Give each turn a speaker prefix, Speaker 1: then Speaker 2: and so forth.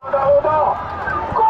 Speaker 1: 打报告。